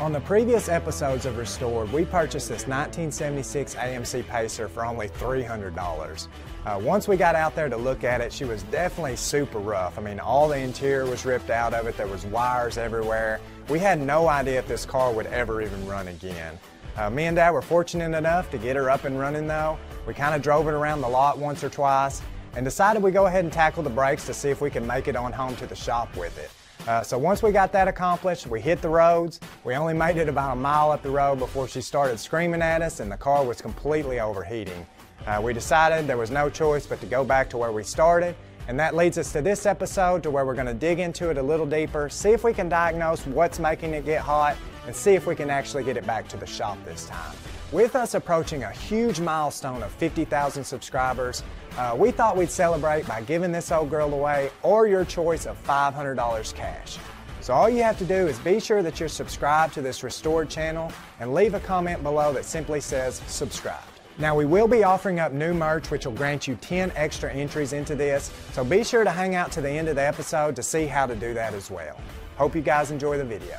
On the previous episodes of Restored, we purchased this 1976 AMC Pacer for only $300. Uh, once we got out there to look at it, she was definitely super rough. I mean, all the interior was ripped out of it, there was wires everywhere. We had no idea if this car would ever even run again. Uh, me and Dad were fortunate enough to get her up and running though. We kind of drove it around the lot once or twice and decided we go ahead and tackle the brakes to see if we can make it on home to the shop with it. Uh, so once we got that accomplished, we hit the roads. We only made it about a mile up the road before she started screaming at us and the car was completely overheating. Uh, we decided there was no choice but to go back to where we started and that leads us to this episode to where we're going to dig into it a little deeper, see if we can diagnose what's making it get hot, and see if we can actually get it back to the shop this time. With us approaching a huge milestone of 50,000 subscribers, uh, we thought we'd celebrate by giving this old girl away or your choice of $500 cash. So all you have to do is be sure that you're subscribed to this restored channel and leave a comment below that simply says subscribed. Now we will be offering up new merch which will grant you 10 extra entries into this, so be sure to hang out to the end of the episode to see how to do that as well. Hope you guys enjoy the video.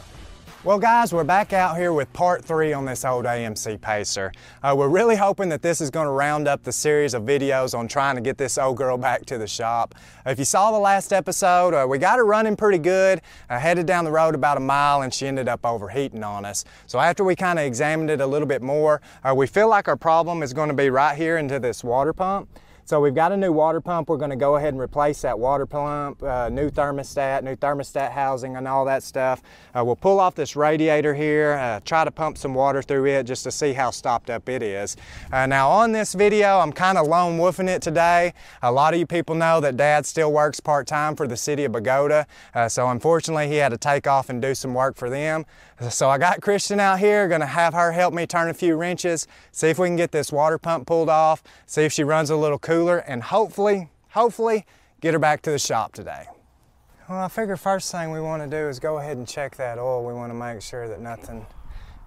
Well guys, we're back out here with part three on this old AMC Pacer. Uh, we're really hoping that this is going to round up the series of videos on trying to get this old girl back to the shop. If you saw the last episode, uh, we got her running pretty good, uh, headed down the road about a mile and she ended up overheating on us. So after we kind of examined it a little bit more, uh, we feel like our problem is going to be right here into this water pump. So we've got a new water pump. We're going to go ahead and replace that water pump, uh, new thermostat, new thermostat housing and all that stuff. Uh, we'll pull off this radiator here, uh, try to pump some water through it just to see how stopped up it is. Uh, now on this video, I'm kind of lone wolfing it today. A lot of you people know that Dad still works part-time for the city of Bogata. Uh, so unfortunately, he had to take off and do some work for them. So I got Christian out here, gonna have her help me turn a few wrenches, see if we can get this water pump pulled off, see if she runs a little cooler, and hopefully, hopefully, get her back to the shop today. Well, I figure first thing we wanna do is go ahead and check that oil. We wanna make sure that nothing,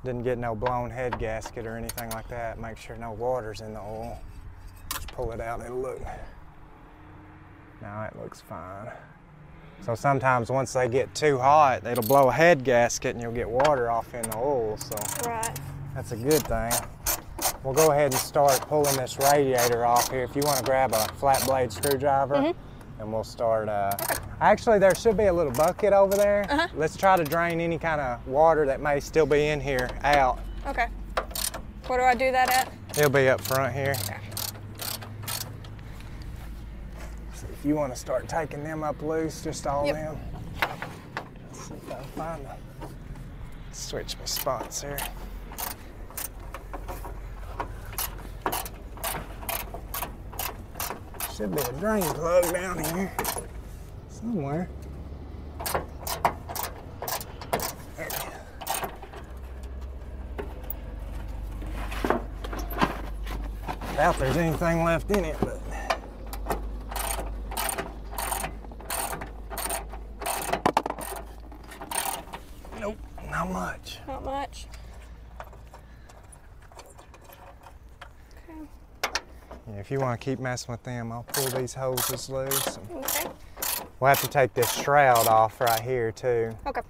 didn't get no blown head gasket or anything like that. Make sure no water's in the oil. Just pull it out and it'll look, now it looks fine. So sometimes once they get too hot, it'll blow a head gasket and you'll get water off in the oil. So right. that's a good thing. We'll go ahead and start pulling this radiator off here. If you want to grab a flat blade screwdriver, mm -hmm. and we'll start. Uh. Actually, there should be a little bucket over there. Uh -huh. Let's try to drain any kind of water that may still be in here out. Okay. Where do I do that at? It'll be up front here. Okay. You want to start taking them up loose, just all yep. them. Let's see if I can find them. Switch my spots here. Should be a drain plug down here somewhere. Doubt there's anything left in it, but Not much. Not much. Okay. Yeah, if you want to keep messing with them, I'll pull these hoses loose. Okay. We'll have to take this shroud off right here too. Okay.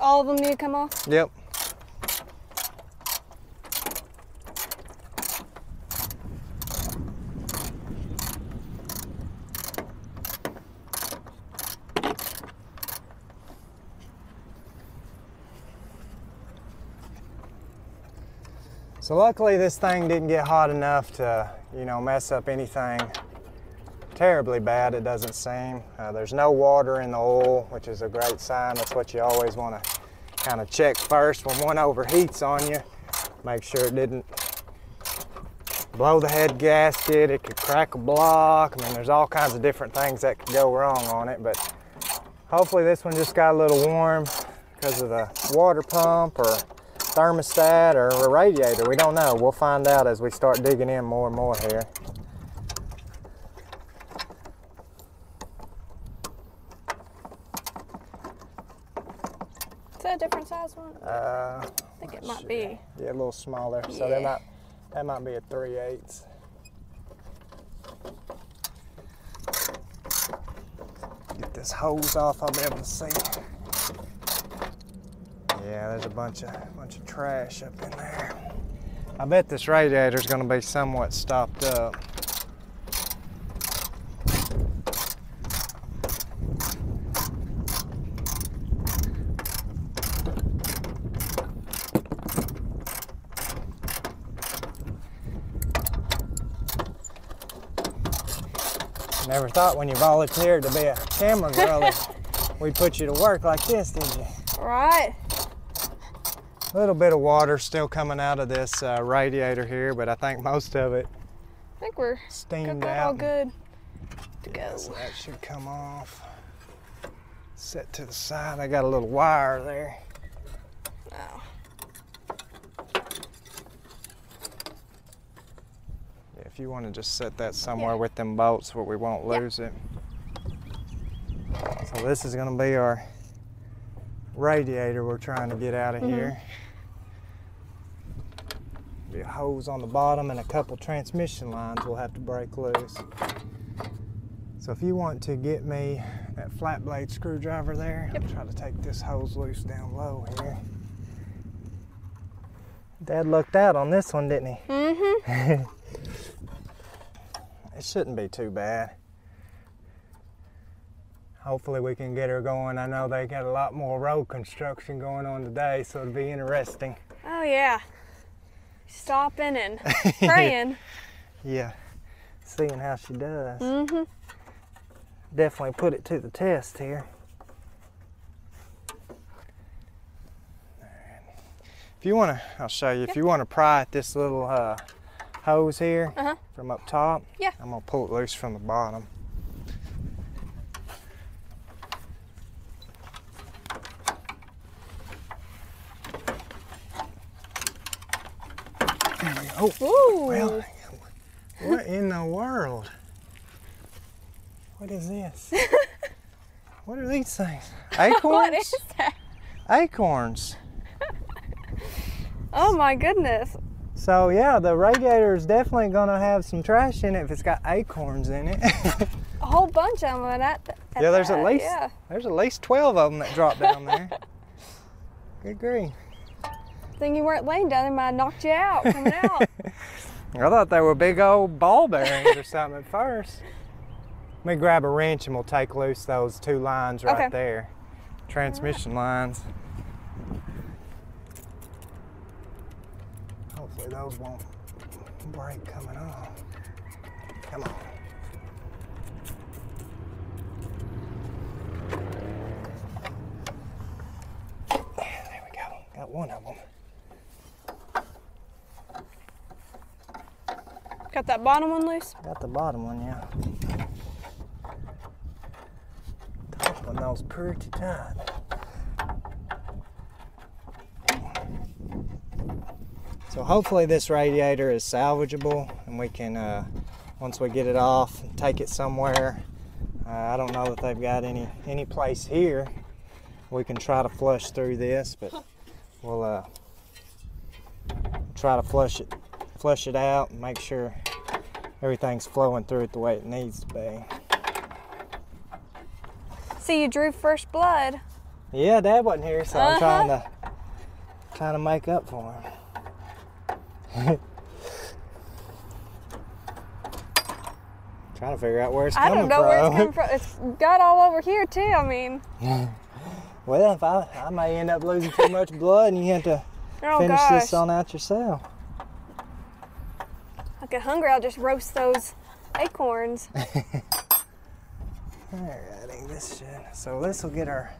All of them need to come off? Yep. So luckily this thing didn't get hot enough to, you know, mess up anything terribly bad, it doesn't seem. Uh, there's no water in the oil, which is a great sign. That's what you always want to kind of check first when one overheats on you. Make sure it didn't blow the head gasket, it could crack a block. I mean, there's all kinds of different things that could go wrong on it, but hopefully this one just got a little warm because of the water pump or thermostat or a radiator. We don't know. We'll find out as we start digging in more and more here. Is that a different size one? Uh, I think it might sure. be. Yeah, a little smaller. Yeah. So that might, that might be a 3 8 Get this hose off, I'll be able to see. Yeah, there's a bunch of bunch of trash up in there. I bet this radiator's gonna be somewhat stopped up. Never thought when you volunteered to be a camera girl we'd put you to work like this, did you? Right. A little bit of water still coming out of this uh, radiator here, but I think most of it I think we're steamed out. all good to go. So that should come off. Set to the side. I got a little wire there. Oh. Yeah, if you want to just set that somewhere with them bolts where we won't Yeah. lose it. So this is going to be our radiator we're trying to get out of Mhm. here. Be a hose on the bottom and a couple transmission lines we'll have to break loose. So if you want to get me that flat blade screwdriver there, Yep. I'll try to take this hose loose down low here. Dad lucked out on this one, didn't he? Mm-hmm. It shouldn't be too bad. Hopefully we can get her going. I know they got a lot more road construction going on today, so it'll be interesting. Oh yeah. Stopping and praying. Yeah, seeing how she does. mm-hmm. Definitely put it to the test here. If you want to, I'll show you. If you want to pry at this little uh, hose here Uh-huh. from up top, Yeah. I'm gonna pull it loose from the bottom. Oh, we. Ooh. Well, what in the world? What is this? what are these things? Acorns? what is that? Acorns. Oh my goodness. So yeah, the radiator is definitely gonna have some trash in it if it's got acorns in it. A whole bunch of them at, at yeah, there's that. at least Yeah. there's at least twelve of them that drop down there. Good grief. Thing you weren't laying down there might have knocked you out coming out. I thought they were big old ball bearings or something at first. Let me grab a wrench and we'll take loose those two lines right Okay. there. Transmission lines. Hopefully those won't break coming off. Come on. There we go. Got one of them. Got that bottom one loose? Got the bottom one, yeah. Top one, that was pretty tight. So hopefully this radiator is salvageable and we can, uh, once we get it off, take it somewhere. Uh, I don't know that they've got any, any place here. We can try to flush through this, but we'll uh, try to flush it, flush it out and make sure everything's flowing through it the way it needs to be. So you drew first blood. Yeah, Dad wasn't here, so I'm Uh-huh. trying to trying to make up for him. trying to figure out where it's I coming from. I don't know where it's coming from. It's got all over here too. I mean, well, if I I may end up losing too much blood, and you have to oh finish gosh. this on out yourself. Get hungry. I'll just roast those acorns. Alrighty, this should. So this will get our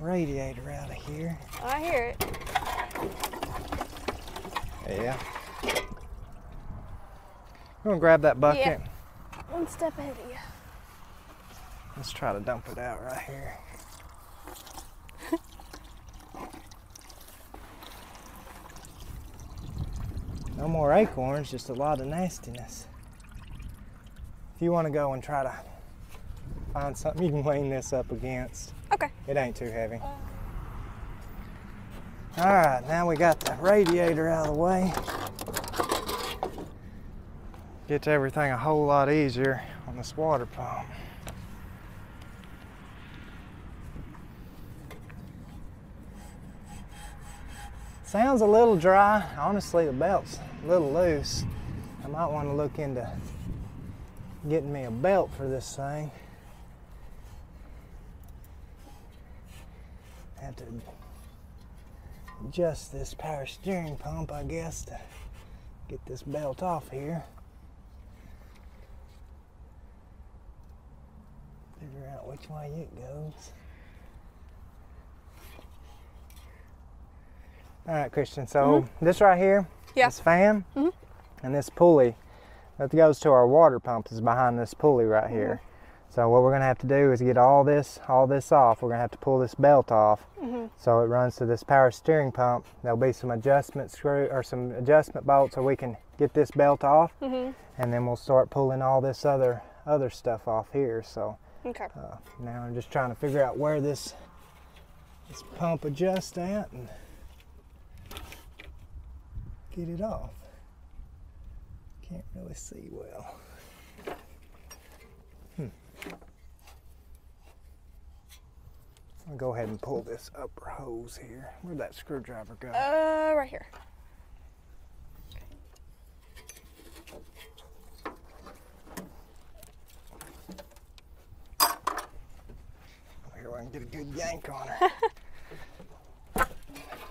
radiator out of here. I hear it. Yeah. You gonna grab that bucket? Yeah. One step ahead of you. Let's try to dump it out right here. No more acorns, just a lot of nastiness. If you want to go and try to find something you can lean this up against, Okay. it ain't too heavy. All right, now we got the radiator out of the way. Gets everything a whole lot easier on this water pump. Sounds a little dry. Honestly, the belt's a little loose. I might want to look into getting me a belt for this thing. Have to adjust this power steering pump, I guess, to get this belt off here. Figure out which way it goes. All right, Christian. So mm-hmm. this right here, Yeah. this fan, mm-hmm. and this pulley that goes to our water pump is behind this pulley right here. Mm-hmm. So what we're gonna have to do is get all this, all this off. We're gonna have to pull this belt off, so it runs to this power steering pump. There'll be some adjustment screw or some adjustment bolts, so we can get this belt off, and then we'll start pulling all this other other stuff off here. So Okay. uh, now I'm just trying to figure out where this this pump adjusts at and get it off. Can't really see well. Hmm. I'll go ahead and pull this upper hose here. Where'd that screwdriver go? Uh, right here. Here, I can get a good yank on her.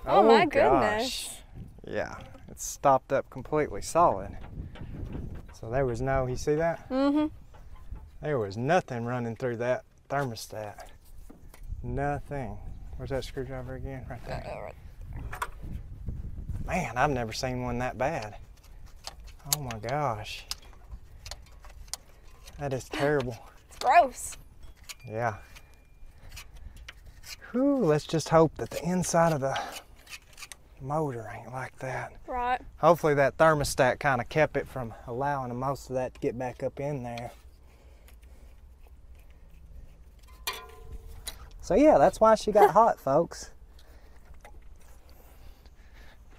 Oh, my gosh. goodness. Yeah, it's stopped up completely solid. So there was no, you see that? Mm-hmm. There was nothing running through that thermostat. Nothing. Where's that screwdriver again? Right there. Man, I've never seen one that bad. Oh my gosh. That is terrible. It's gross. Yeah. Whew, let's just hope that the inside of the motor ain't like that. Right. Hopefully that thermostat kind of kept it from allowing most of that to get back up in there. So yeah, that's why she got hot, folks.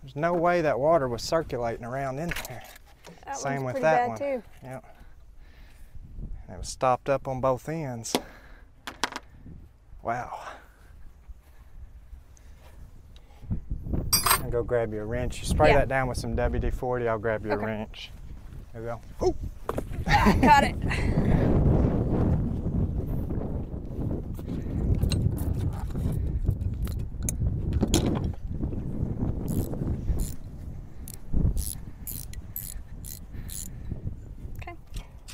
There's no way that water was circulating around in there. That Same with that bad one. too. Yep. And it was stopped up on both ends. Wow. I'll go grab you a wrench. You spray Yeah. that down with some WD 40, I'll grab you Okay. a wrench. There we go. Ooh. Got it. Okay.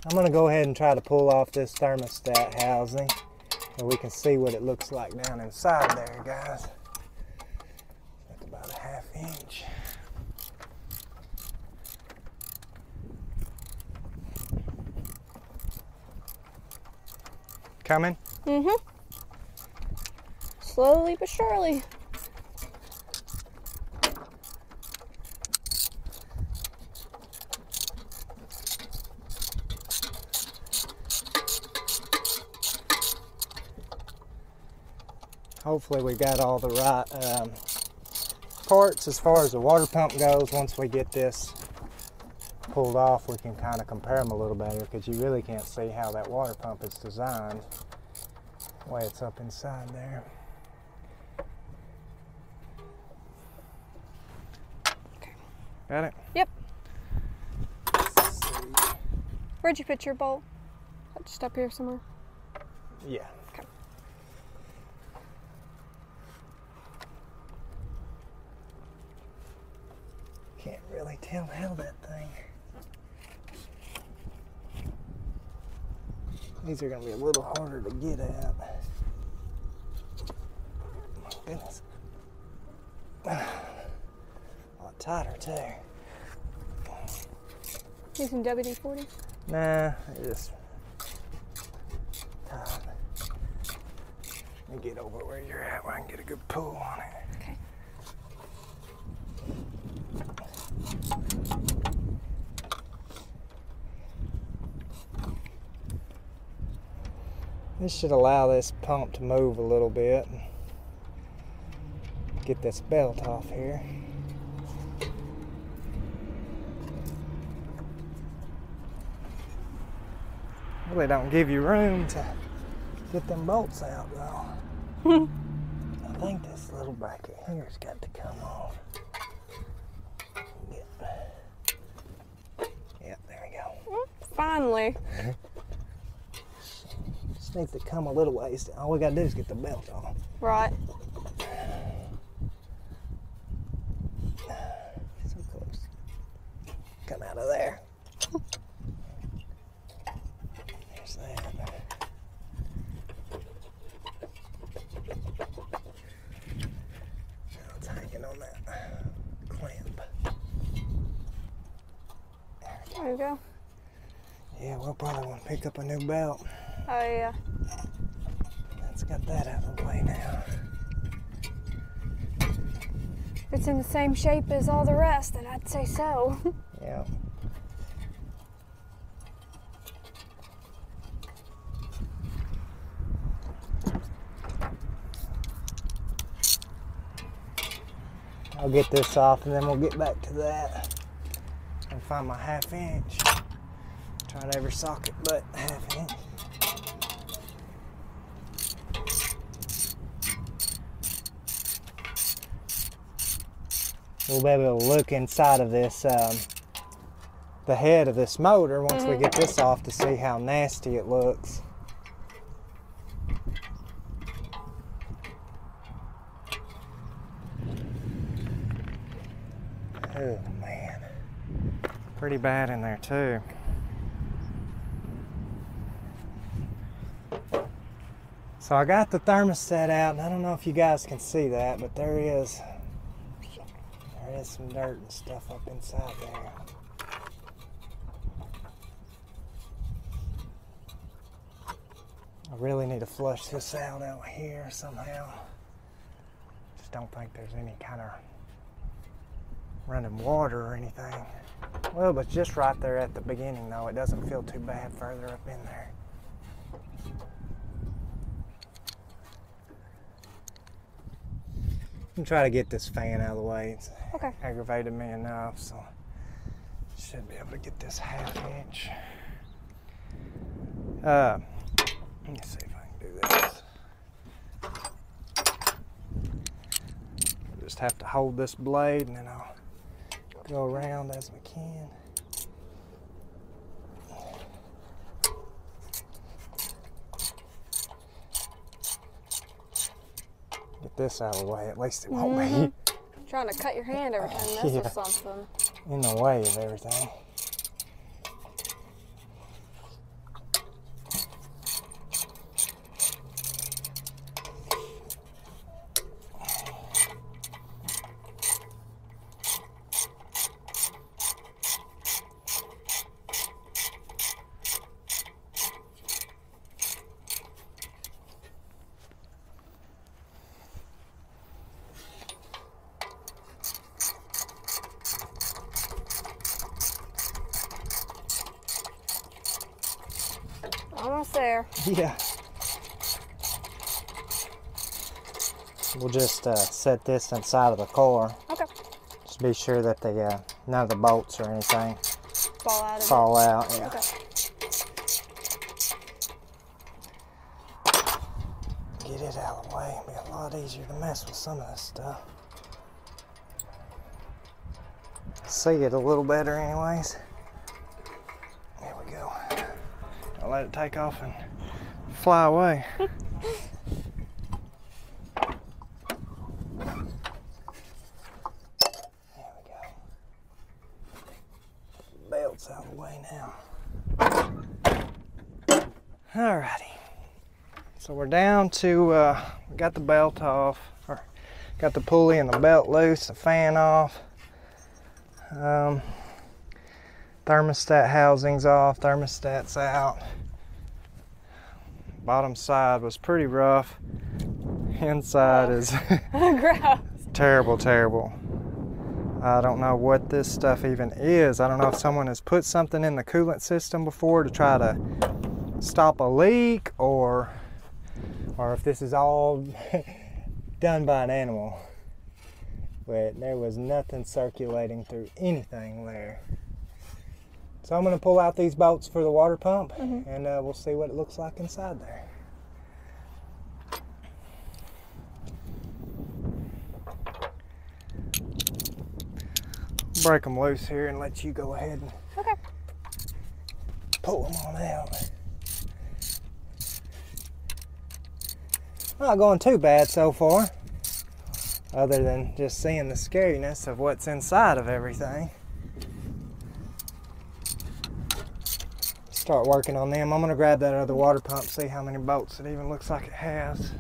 I'm gonna go ahead and try to pull off this thermostat housing so we can see what it looks like down inside there, guys. That's about a half inch. Coming? Mm-hmm. Slowly but surely. Hopefully we got all the right um, parts as far as the water pump goes. Once we get this pulled off, we can kind of compare them a little better because you really can't see how that water pump is designed the way it's up inside there. Okay. Got it? Yep. Let's see. Where'd you put your bolt? Just up here somewhere. Yeah. Okay. Can't tell how that thing. These are gonna be a little harder to get at. My goodness. A lot tighter too. Using WD 40. Nah, it just tight. Let me get over where you're at where I can get a good pull on it. This should allow this pump to move a little bit. Get this belt off here. Really don't give you room to get them bolts out though. Hmm. I think this little bracket here's got to come off. Yeah there we go. Finally. Needs to come a little ways. All we gotta do is get the belt on. Right. So close. Come out of there. There's that. Now it's hanging on that clamp. There you go. Yeah, we'll probably want to pick up a new belt. Oh yeah. Let's get that out of the way now. If it's in the same shape as all the rest, then I'd say so. Yeah. I'll get this off and then we'll get back to that and find my half inch. Tried every socket but half inch. We'll be able to look inside of this um, the head of this motor once we get this off to see how nasty it looks. Oh man. Pretty bad in there too. So I got the thermostat out and I don't know if you guys can see that, but there is there is some dirt and stuff up inside there. I really need to flush this out out here somehow. Just don't think there's any kind of running water or anything. Well, but just right there at the beginning though, it doesn't feel too bad further up in there. I'm try to get this fan out of the way. It's Okay. aggravated me enough, so should be able to get this half inch. Uh, let me see if I can do this. Just have to hold this blade and then I'll go around as we can. Get this out of the way, at least it won't mm-hmm. be Trying to cut your hand every time you mess Yeah. with something. in the way of everything. Almost there. Yeah. We'll just uh, set this inside of the car. Okay. Just be sure that the uh, none of the bolts or anything Fall out of fall out. Yeah. Okay. Get it out of the way. It'll be a lot easier to mess with some of this stuff. See it a little better, anyways. There we go. I'll let it take off and fly away. there we go. Belt's out of the way now. Alrighty. So we're down to, uh, got the belt off, or got the pulley and the belt loose, the fan off. Um, thermostat housings off, thermostat's out. Bottom side was pretty rough. Inside is terrible, terrible. I don't know what this stuff even is. I don't know if someone has put something in the coolant system before to try to stop a leak or or if this is all done by an animal. But there was nothing circulating through anything there. So I'm going to pull out these bolts for the water pump and uh, we'll see what it looks like inside there. Break them loose here and let you go ahead and Okay. pull them on out. Not going too bad so far, other than just seeing the scariness of what's inside of everything. Start working on them. I'm gonna grab that other water pump, see how many bolts it even looks like it has.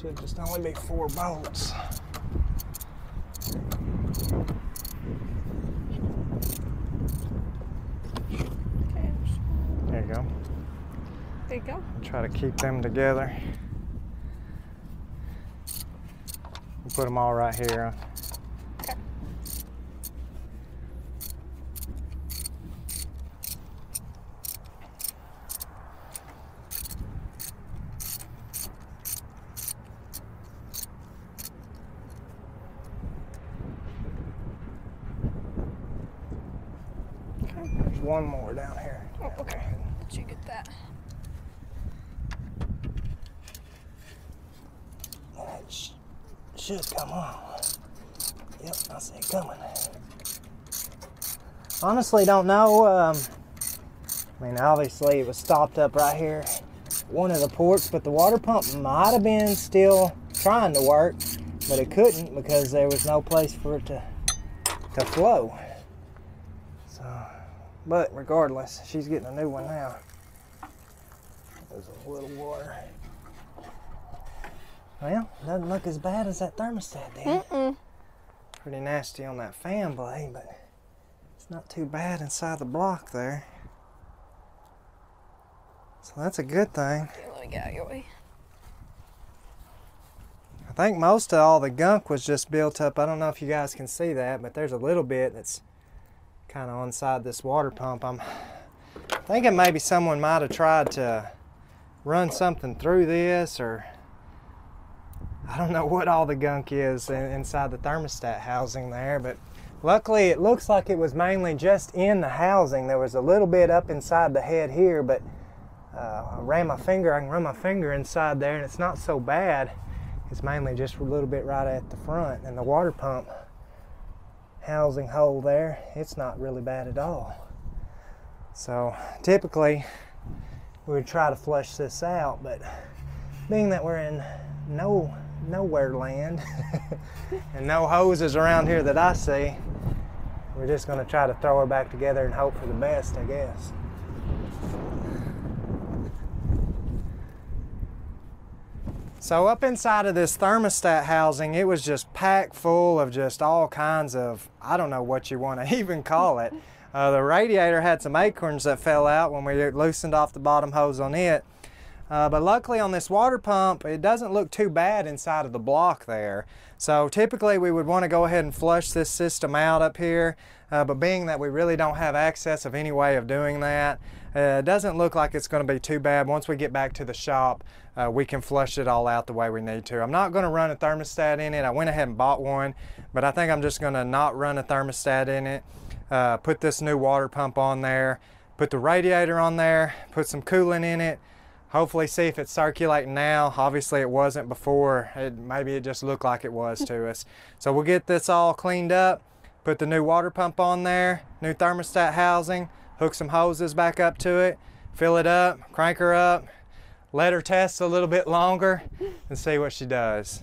Should just only be four bolts. Okay. There you go. There you go. Try to keep them together. We'll put them all right here. Okay. Okay. There's one more down here. Oh, okay. Did you get that? That sh- should come on. Yep, I see it coming. Honestly, don't know. Um, I mean, obviously, it was stopped up right here, one of the ports, but the water pump might have been still trying to work, but it couldn't because there was no place for it to to flow. So, but regardless, she's getting a new one now. There's a little water. Well, doesn't look as bad as that thermostat did. Mm-mm. Pretty nasty on that fan blade, but not too bad inside the block there. So that's a good thing. Okay, let me get out of your way. I think most of all the gunk was just built up. I don't know if you guys can see that, but there's a little bit that's kind of inside this water pump. I'm thinking maybe someone might have tried to run something through this or I don't know what all the gunk is inside the thermostat housing there, but luckily it looks like it was mainly just in the housing. There was a little bit up inside the head here, but uh, I ran my finger, I can run my finger inside there and it's not so bad. It's mainly just a little bit right at the front and the water pump housing hole there, it's not really bad at all. So typically we would try to flush this out, but being that we're in no nowhere land and no hoses around here that I see, we're just gonna try to throw her back together and hope for the best, I guess. So up inside of this thermostat housing, it was just packed full of just all kinds of, I don't know what you want to even call it. Uh, the radiator had some acorns that fell out when we loosened off the bottom hose on it. Uh, but luckily on this water pump, it doesn't look too bad inside of the block there. So typically we would want to go ahead and flush this system out up here. Uh, but being that we really don't have access of any way of doing that, uh, it doesn't look like it's going to be too bad. Once we get back to the shop, uh, we can flush it all out the way we need to. I'm not going to run a thermostat in it. I went ahead and bought one, but I think I'm just going to not run a thermostat in it. Uh, put this new water pump on there, put the radiator on there, put some coolant in it, hopefully see if it's circulating now. Obviously it wasn't before. It, maybe it just looked like it was to us. So we'll get this all cleaned up, put the new water pump on there, new thermostat housing, hook some hoses back up to it, fill it up, crank her up, let her test a little bit longer and see what she does.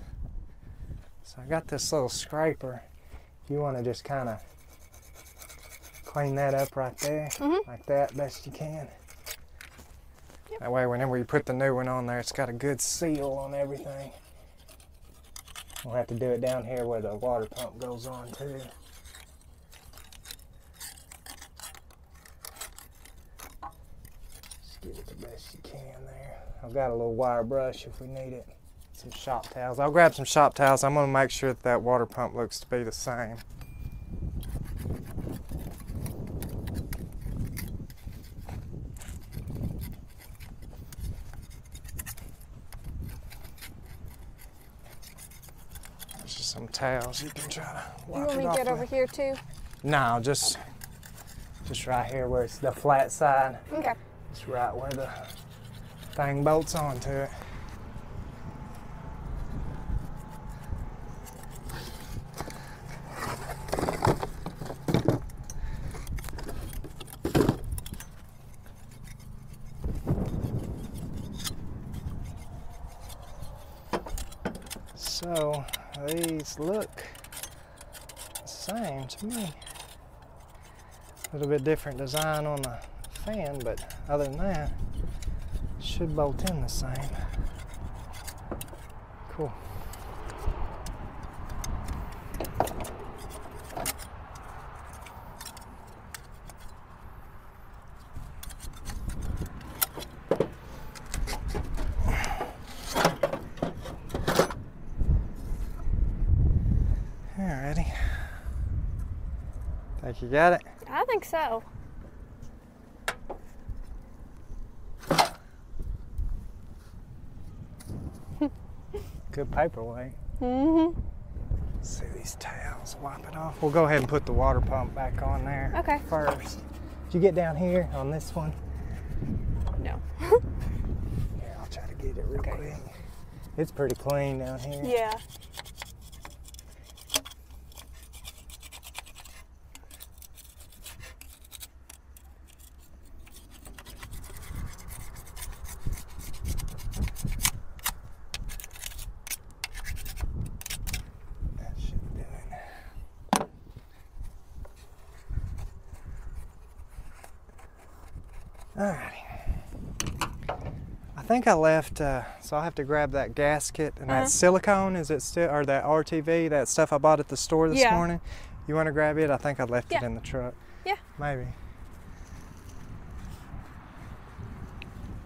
So I got this little scraper. If you want to just kind of clean that up right there, Mhm. like that, best you can. That way, whenever you put the new one on there, it's got a good seal on everything. We'll have to do it down here where the water pump goes on too. Just get it the best you can there. I've got a little wire brush if we need it. Some shop towels. I'll grab some shop towels. I'm gonna make sure that that water pump looks to be the same. some towels you can try to You wipe want me to get over with. here too? No, just just right here where it's the flat side. Okay. It's right where the thing bolts onto it. So these look the same to me. A little bit different design on the fan, but other than that, should bolt in the same. Cool. Alrighty. Think you got it? I think so. Good paperweight. Mm-hmm. See these towels, wiping off. We'll go ahead and put the water pump back on there Okay. first. Did you get down here on this one? No. Here, I'll try to get it real Okay. quick. It's pretty clean down here. Yeah. That should do it. Alrighty. I think I left, uh, so I'll have to grab that gasket and Uh-huh. that silicone. Is it still, or that RTV, that stuff I bought at the store this Yeah. morning? You want to grab it? I think I left it in the truck. Yeah. Maybe.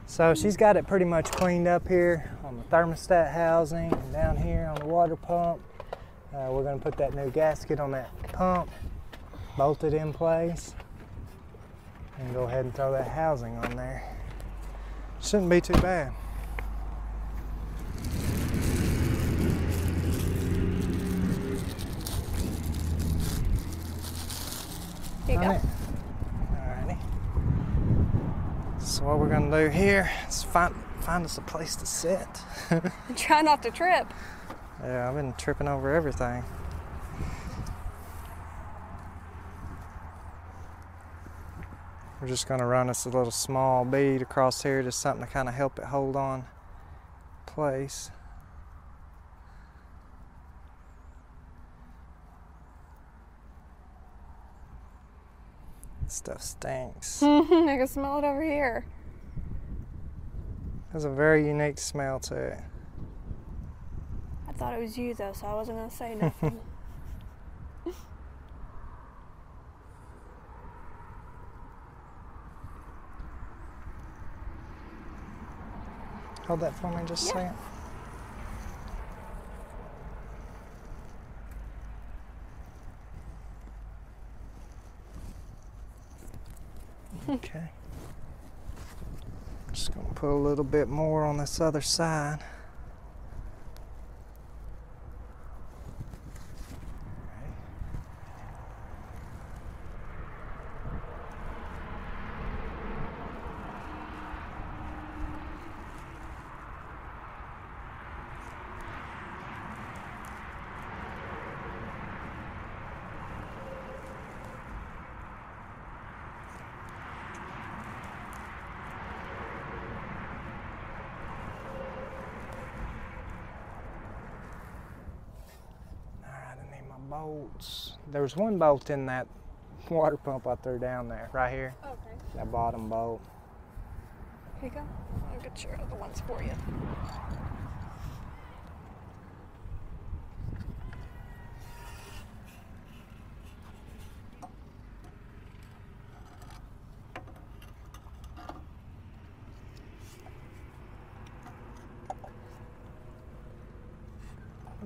So she's got it pretty much cleaned up here on the thermostat housing and down here on the water pump. Uh, we're going to put that new gasket on that pump, bolt it in place, and go ahead and throw that housing on there. Shouldn't be too bad. Here you go. Alrighty. So what we're gonna do here is find find us a place to sit. Try not to trip. yeah, I've been tripping over everything. We're just gonna run us a little small bead across here, just something to kind of help it hold on place. Stuff stinks. I can smell it over here. Has a very unique smell to it. I thought it was you though, so I wasn't gonna say nothing. Hold that for me just a second. Okay. Just gonna put a little bit more on this other side. Alright, I need my bolts. There was one bolt in that water pump I threw down there, right here. Oh, okay. That bottom bolt. Here you go. I'll get your other ones for you.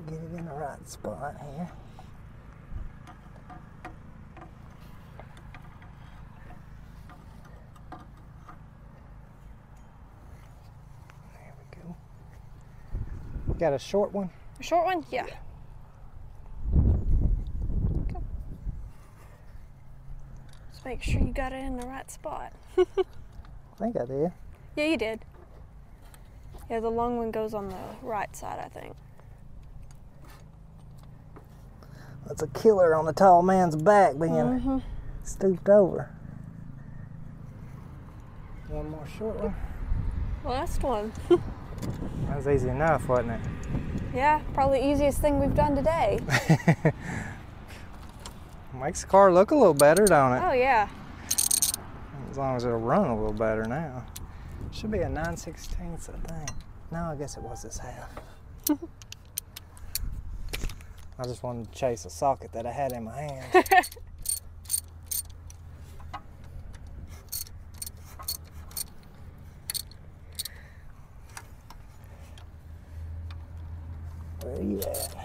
Get it in the right spot Got a short one? A short one? Yeah. Okay. Just make sure you got it in the right spot. I think I did. Yeah, you did. Yeah, the long one goes on the right side, I think. That's a killer on the tall man's back being mm -hmm. stooped over. One more short one. Last one. That was easy enough, wasn't it? yeah, probably the easiest thing we've done today. Makes the car look a little better, don't it? Oh, yeah. As long as it'll run a little better now. Should be a 9 16 I think. No, I guess it was this half. I just wanted to chase a socket that I had in my hand. Where you at?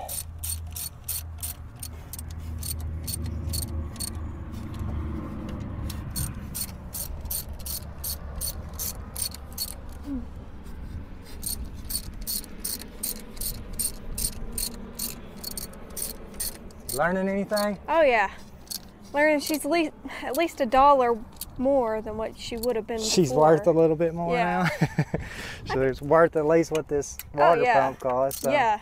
Learning anything? Oh, yeah. Learning she's at least, at least a dollar more than what she would have been She's before. worth a little bit more Yeah. now. so it's worth at least what this oh, water Oh, yeah. pump costs. So Yeah.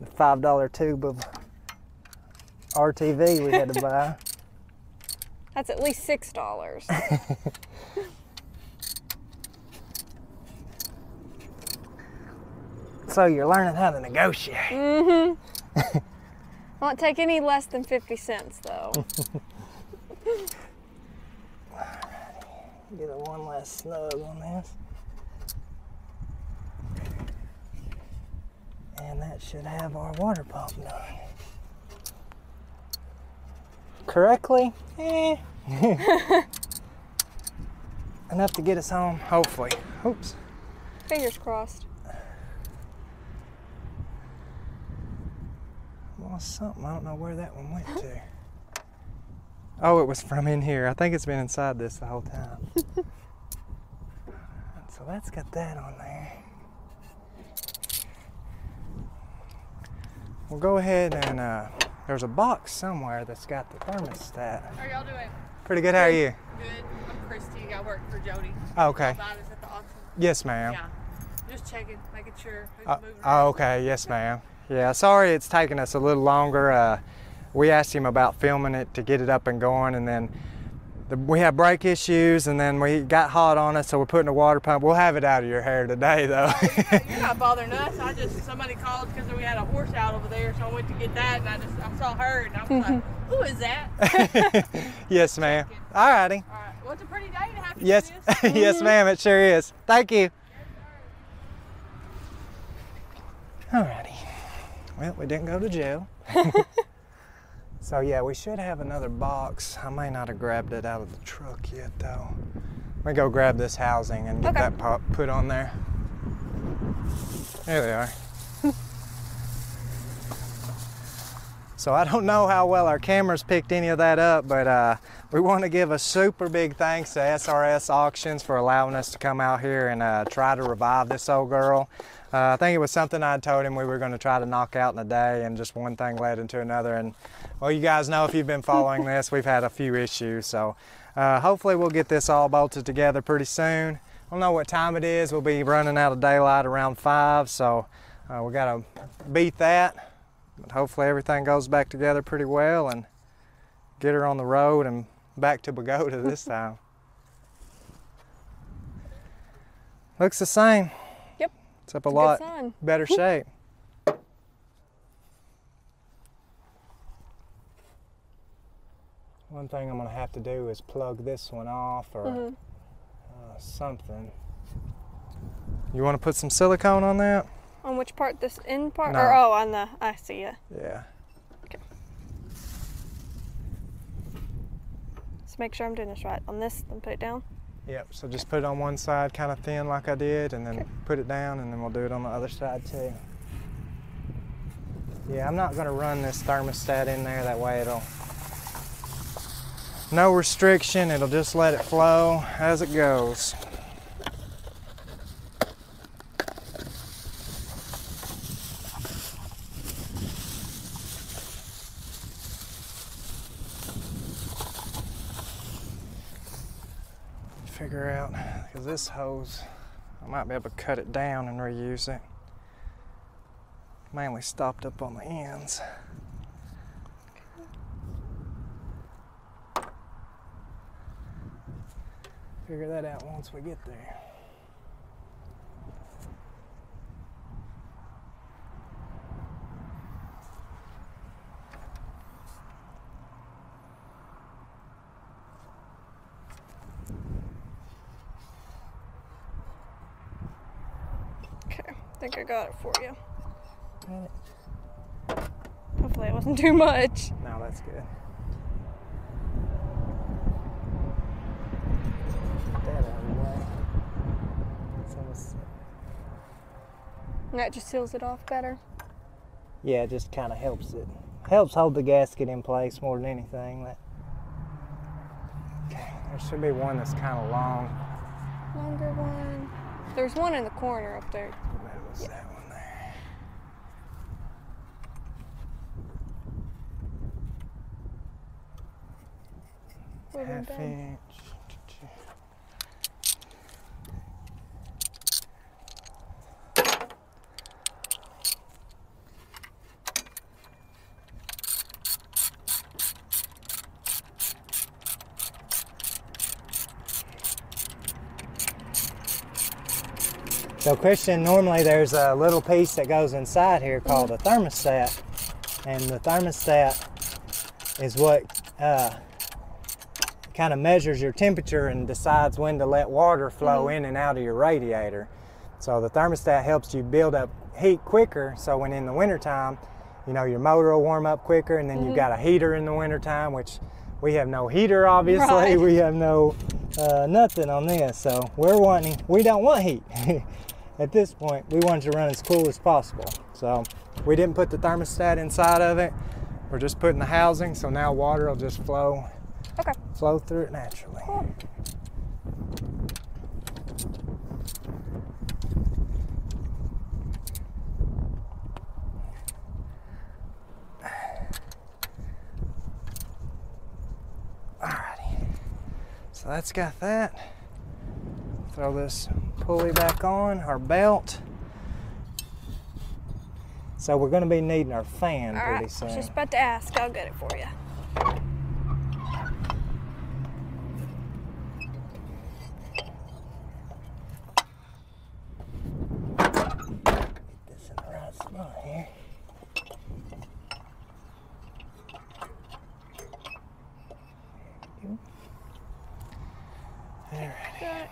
The five dollar tube of RTV we had to buy. That's at least six dollars. so you're learning how to negotiate. mm-hmm. Won't take any less than fifty cents though. Get a one last snug on this. And that should have our water pump done. Correctly? Eh. Enough to get us home, hopefully. Oops. Fingers crossed. Lost something. I don't know where that one went to. Oh, it was from in here. I think it's been inside this the whole time. so that's got that on there. We'll go ahead and uh, there's a box somewhere that's got the thermostat. How are y'all doing? Pretty good. How are you? Good. I'm Christy. I work for Jody. Oh, okay. About us at the auction. Yes, ma'am. Yeah. Just checking, making sure who's Uh, moving. oh, okay. Yes, ma'am. Yeah, sorry it's taken us a little longer. Uh, we asked him about filming it to get it up and going, and then the, we had brake issues, and then we got hot on us, so we're putting a water pump. We'll have it out of your hair today, though. You're not bothering us. I just somebody called because we had a horse out over there, so I went to get that, and I just I saw her, and I was like, "Who is that?" yes, ma'am. All righty. All right. Well, it's a pretty day to have you Yes, yes, ma'am. It sure is. Thank you. Alrighty. Well, we didn't go to jail. so yeah, we should have another box. I may not have grabbed it out of the truck yet, though. Let me go grab this housing and get Okay. that pop put on there. There they are. So I don't know how well our cameras picked any of that up, but uh, we want to give a super big thanks to SRS Auctions for allowing us to come out here and uh, try to revive this old girl. Uh, I think it was something I told him we were going to try to knock out in a day, and just one thing led into another. And well, you guys know if you've been following this, we've had a few issues. So uh, hopefully we'll get this all bolted together pretty soon. I don't know what time it is. We'll be running out of daylight around five, so uh, we got to beat that. But hopefully everything goes back together pretty well and get her on the road and back to Bogata this time. Looks the same. Yep. Except a It's a lot sign. better shape. One thing I'm gonna have to do is plug this one off or Mhm. uh, something. You want to put some silicone on that? On which part? This end part? No. Or oh, on the. I see ya. Yeah. Let's make sure I'm doing this right. On this, then put it down. Yep. So just put it on one side, kind of thin like I did, and then put it down, and then we'll do it on the other side too. Yeah, I'm not gonna run this thermostat in there. That way it'll no restriction. It'll just let it flow as it goes. Figure out because this hose, I might be able to cut it down and reuse it. Mainly stopped up on the ends. Figure that out once we get there. Okay, I think I got it for you. Got it. Hopefully, it wasn't too much. No, that's good. That out of the way. It's almost- And that just seals it off better. Yeah, it just kind of helps it. Helps hold the gasket in place more than anything. That. Okay, there should be one that's kind of long. Longer one. There's one in the corner up there. That was that one there. Would've been So Christian, normally there's a little piece that goes inside here called a thermostat, and the thermostat is what uh, kind of measures your temperature and decides when to let water flow in and out of your radiator. So the thermostat helps you build up heat quicker. So when in the wintertime, you know, your motor will warm up quicker and then you've got a heater in the wintertime, which we have no heater obviously. Right. We have no uh, nothing on this. So we're wanting, we don't want heat. At this point, we want it to run as cool as possible. So we didn't put the thermostat inside of it. We're just putting the housing, so now water will just flow Okay. flow through it naturally. Cool. Alrighty. So that's got that. Throw this pulley back on, our belt. So we're going to be needing our fan All pretty right. I was just about to ask. I'll get it for you. this in the right spot here. Alright. Got it.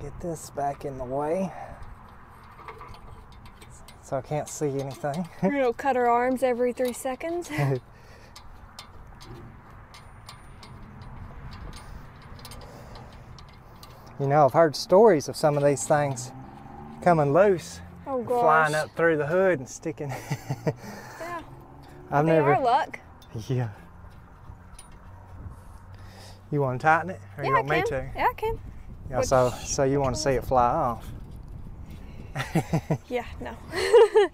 Get this back in the way. So I can't see anything. Gonna cut our arms every three seconds. You know, I've heard stories of some of these things coming loose, Oh gosh. flying up through the hood and sticking. Yeah. I've never. are luck. Yeah. You want to tighten it, or Yeah, you want me to? Yeah, I can. Yeah. So, so you want to see it fly off? Yeah, no.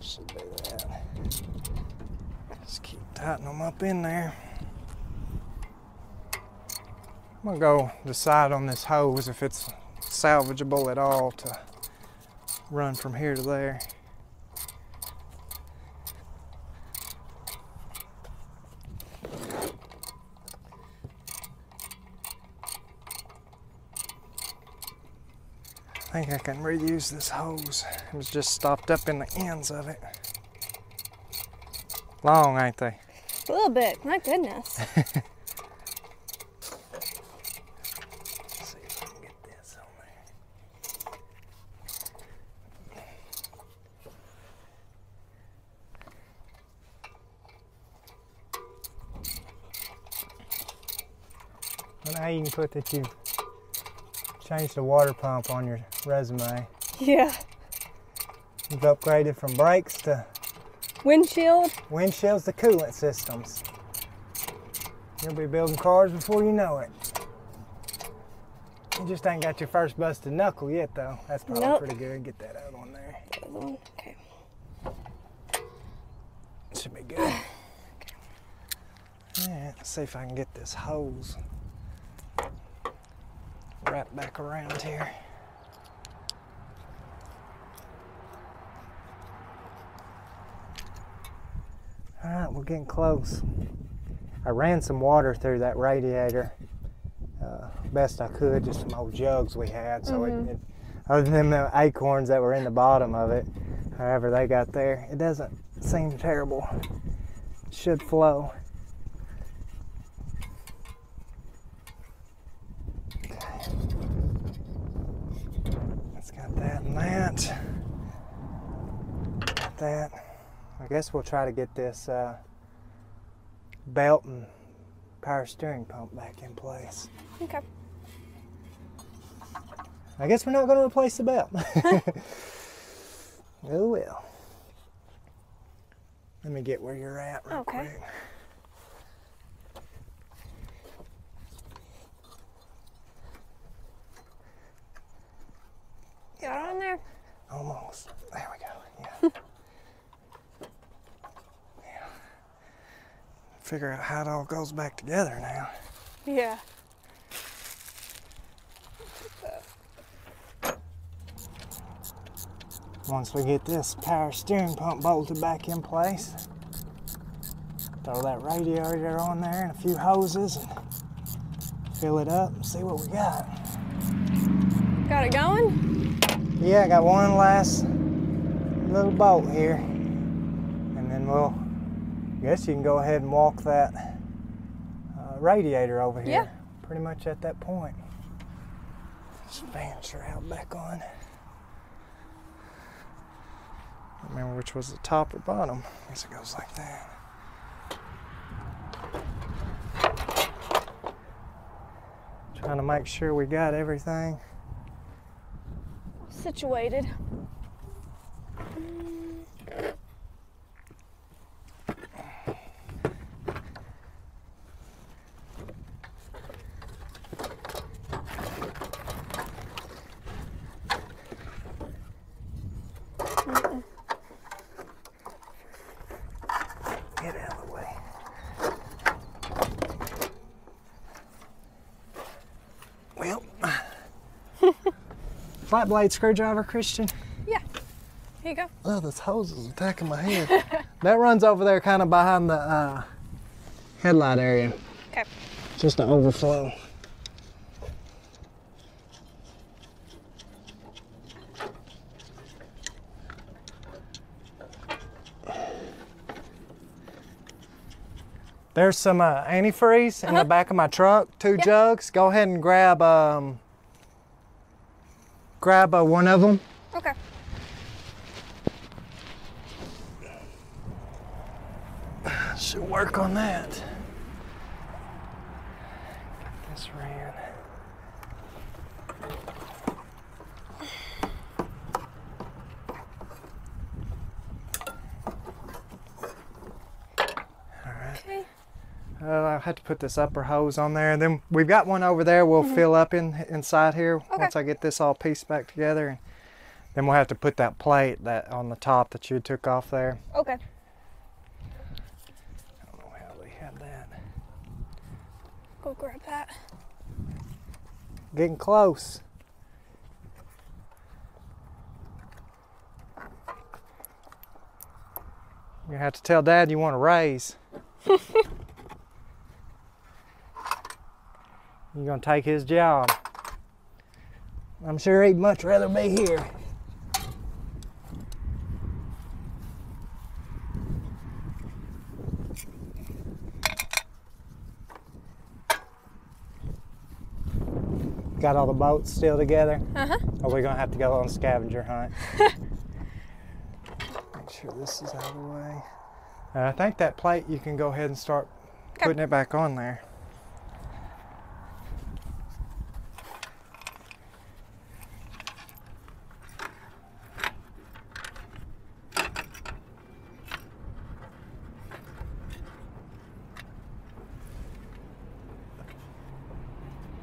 Should do that. Just keep tightening them up in there. I'm gonna go decide on this hose if it's salvageable at all to run from here to there. Think I can reuse this hose. It was just stopped up in the ends of it. Long, ain't they? A little bit. My goodness. Let's see if I can get this on there. Well, now you can put that you changed the water pump on your resume. Yeah. You've upgraded from brakes to Windshield. windshields to coolant systems. You'll be building cars before you know it. You just ain't got your first busted knuckle yet, though. That's probably Nope. pretty good. Get that out on there. The other one. Okay. should be good. Yeah, let's see if I can get this hose wrapped back around here. All right, we're getting close. I ran some water through that radiator uh, best I could, just some old jugs we had. So it, it, other than the acorns that were in the bottom of it, however they got there, it doesn't seem terrible. It should flow. Okay. Let's got that and that. Got that. I guess we'll try to get this uh, belt and power steering pump back in place. Okay. I guess we're not going to replace the belt. oh well. Let me get where you're at real Okay. quick. Got it on there? Almost. There we go. Yeah. yeah. Figure out how it all goes back together now. Yeah. Once we get this power steering pump bolted back in place, throw that radiator on there and a few hoses and fill it up and see what we got. Got it going? Yeah, I got one last little bolt here. And then we'll, I guess you can go ahead and walk that uh, radiator over here. Yeah. Pretty much at that point. Span shroud back on. Don't remember which was the top or bottom. I guess it goes like that. Trying to make sure we got everything. Situated. Get out of the way. Well, flat blade screwdriver, Christian. Yeah. Here you go. Oh, this hose is attacking my head. that runs over there, kind of behind the uh, headlight area. Okay. Just an overflow. There's some uh, antifreeze in the back of my truck, two Yeah. jugs. Go ahead and grab um, grab uh, one of them. Okay. Should work on that. Get this ran. Okay. Uh, I had to put this upper hose on there, and then we've got one over there. We'll mm-hmm. fill up in inside here once I get this all pieced back together. And then we'll have to put that plate that on the top that you took off there. Okay. I don't know how we had that. Go grab that. Getting close. You have to tell Dad you want to raise. You're gonna take his job. I'm sure he'd much rather be here. Got all the boats still together? Uh huh. Are we gonna have to go on a scavenger hunt? Make sure this is out of the way. Uh, I think that plate you can go ahead and start putting it back on there.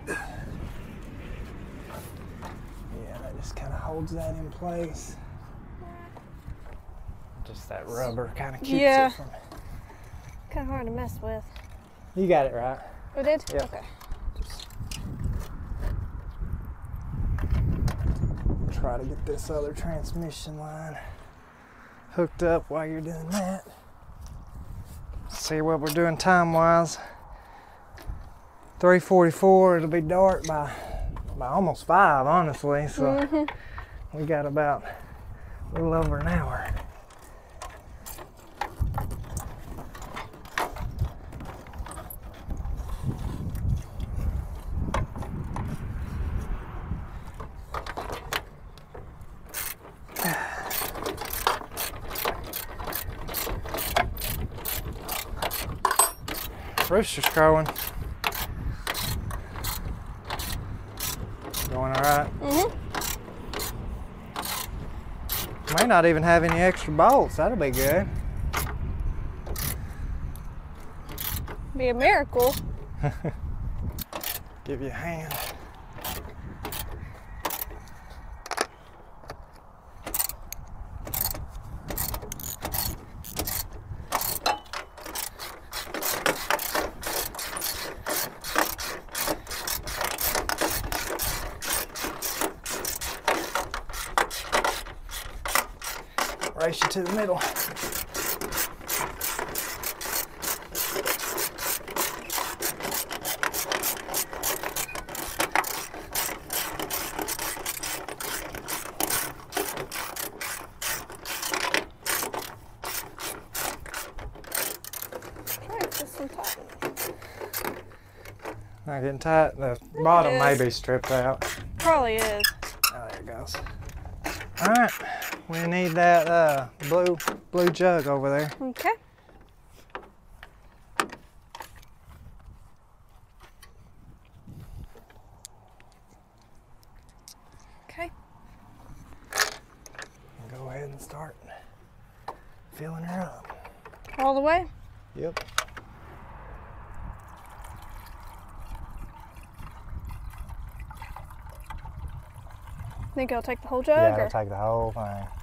Yeah, that just kind of holds that in place. Just that rubber kind of keeps Yeah. it from kind of hard to mess with. You got it right. We did? Yeah. Okay. Try to get this other transmission line hooked up while you're doing that. See what we're doing time wise. 344, it'll be dark by by almost five, honestly. So mm-hmm. We got about a little over an hour. Rooster's crowing. Going all right. Mhm. May not even have any extra bolts. That'll be good. Be a miracle. Give you a hand. Race you to the middle. Try to get some tight. Not getting tight. The bottom it may be stripped out. Probably is. Oh, there it goes. All right, we need that uh, blue blue jug over there. Okay. Okay. Go ahead and start filling her up. All the way? Yep. Think I'll take the whole jug? Yeah. I'll take the whole thing.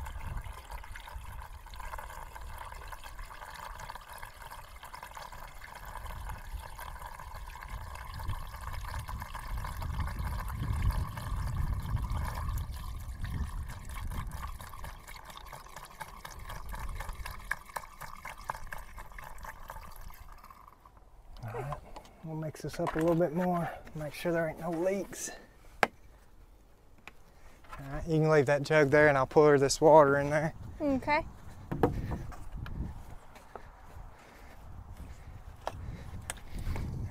This up a little bit more. Make sure there ain't no leaks. All right, you can leave that jug there and I'll pour this water in there. Okay.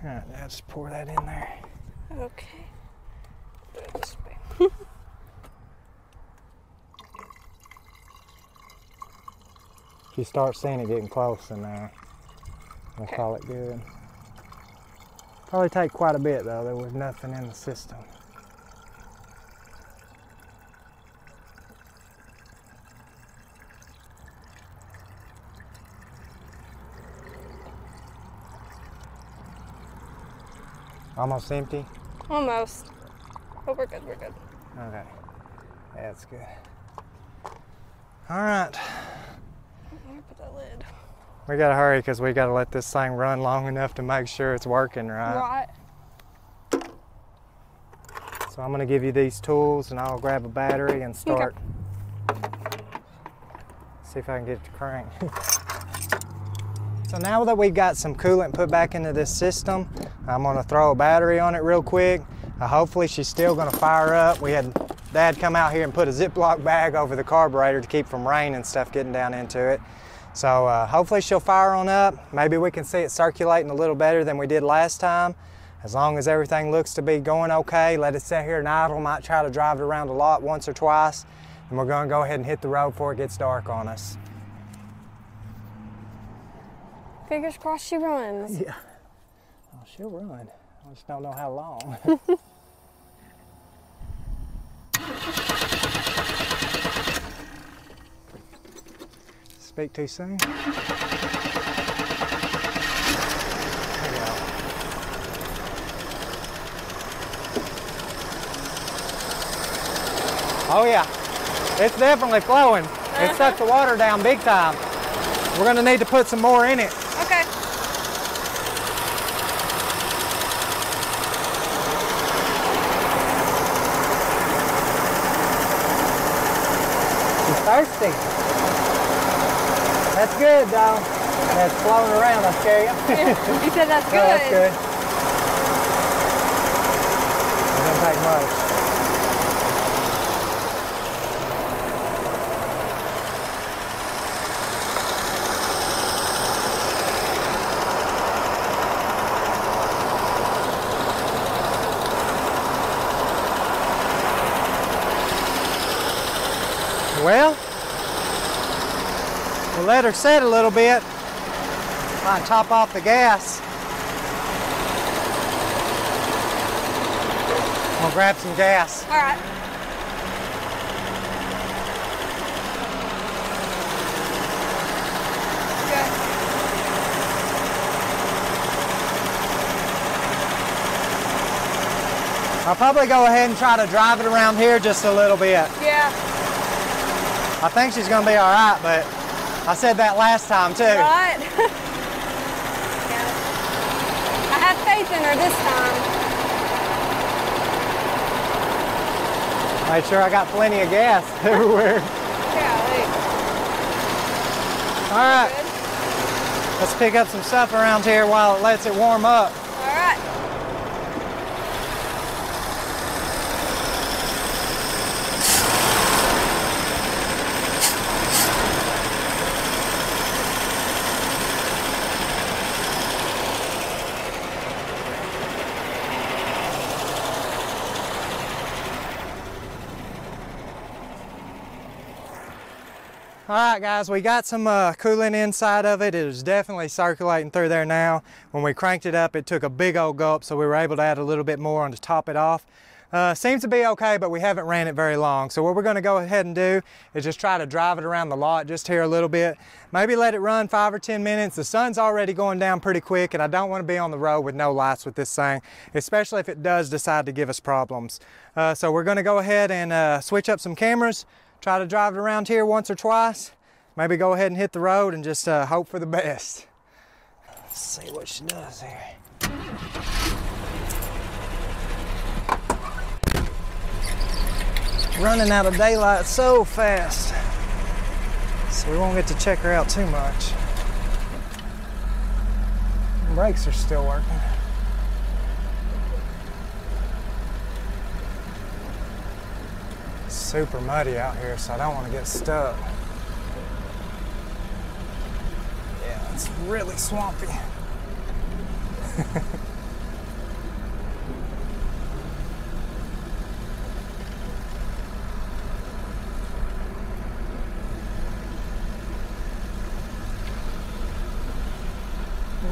All right, now just pour that in there. Okay. Do it this way. If you start seeing it getting close, in there, we'll Okay. call it good. Probably take quite a bit though. There was nothing in the system. Almost empty. Almost. But we're good, we're good. Okay, that's good. All right. Put that lid. We gotta hurry because we gotta let this thing run long enough to make sure it's working right. Right. So I'm gonna give you these tools and I'll grab a battery and start. See if I can get it to crank. so now that we've got some coolant put back into this system, I'm gonna throw a battery on it real quick. Uh, hopefully she's still gonna fire up. We had dad come out here and put a Ziploc bag over the carburetor to keep from rain and stuff getting down into it. So uh, hopefully she'll fire on up. Maybe we can see it circulating a little better than we did last time. As long as everything looks to be going okay, let it sit here and idle. Might try to drive it around a lot once or twice. And we're gonna go ahead and hit the road before it gets dark on us. Fingers crossed she runs. Yeah. Oh, she'll run. I just don't know how long. Speak too soon. Oh yeah, it's definitely flowing. Uh -huh. It uh-huh. sucked the water down big time. We're gonna need to put some more in it. Okay. It's thirsty. That's good, though. That's flowing around, I tell you. You said that's good. Oh, that's good. It doesn't take much. Well, we'll let her set a little bit. Might top off the gas. I'll grab some gas. All right. Good. I'll probably go ahead and try to drive it around here just a little bit. Yeah. I think she's gonna be all right, but I said that last time too. Right. yeah. I have faith in her this time. Make sure I got plenty of gas everywhere. Golly. All right, let's pick up some stuff around here while it lets it warm up. All right. All right, guys, we got some uh, inside of it. It is definitely circulating through there now. When we cranked it up, it took a big old gulp, so we were able to add a little bit more on to top it off. Uh, seems to be okay, but we haven't ran it very long. So what we're gonna go ahead and do is just try to drive it around the lot just here a little bit. Maybe let it run five or 10 minutes. The sun's already going down pretty quick and I don't wanna be on the road with no lights with this thing, especially if it does decide to give us problems. Uh, so we're gonna go ahead and uh, switch up some cameras, try to drive it around here once or twice, maybe go ahead and hit the road and just uh, hope for the best. Let's see what she does here. Running out of daylight so fast. So we won't get to check her out too much. Brakes are still working. Super muddy out here, so I don't want to get stuck. Yeah, it's really swampy.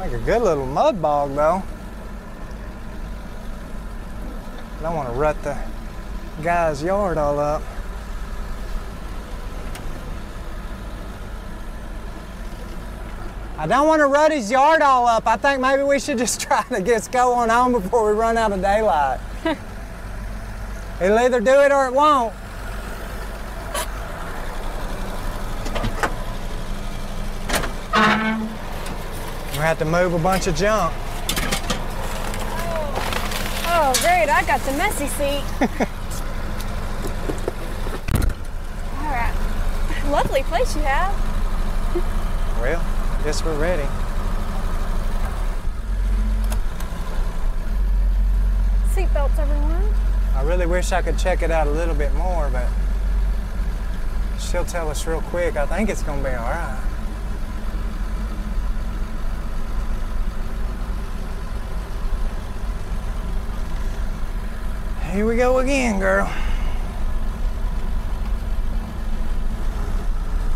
Make a good little mud bog though. I Don't want to rut the guy's yard all up. I don't want to rut his yard all up. I think maybe we should just try to get going on before we run out of daylight. It'll either do it or it won't. We have to move a bunch of junk. Oh, oh great. I got the messy seat. All right. Lovely place you have. Well, guess we're ready. Seatbelts, everyone. I really wish I could check it out a little bit more, but she'll tell us real quick. I think it's gonna be all right. Here we go again, girl.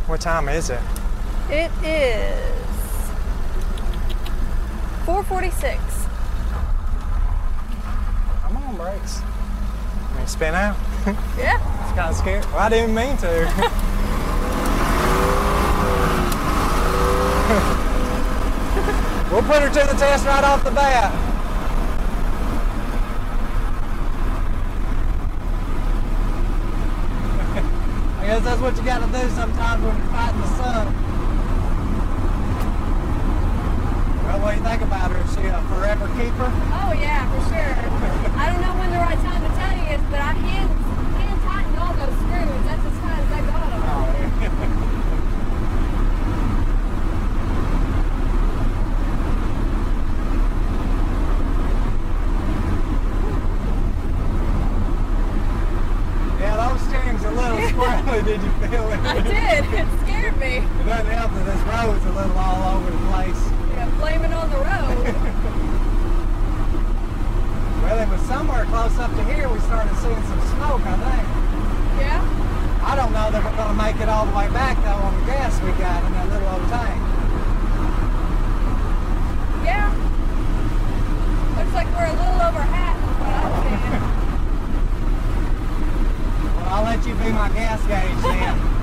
What time is it? It is 446. I'm on brakes. I mean, spin out. Yeah. It's kind of scary. Well, I didn't mean to. we'll put her to the test right off the bat. I guess that's what you got to do sometimes when you're fighting the sun. Well, what do you think about her? Is she a forever keeper? Oh, yeah, for sure. I don't know when the right time to tell you is, but I hand, would be. It doesn't help that this road's a little all over the place. Yeah, blame it on the road. well, it was somewhere close up to here we started seeing some smoke, I think. Yeah? I don't know that we're going to make it all the way back, though, on the gas we got in that little old tank. Yeah. Looks like we're a little over half what I'm seeing. well, I'll let you be my gas gauge then.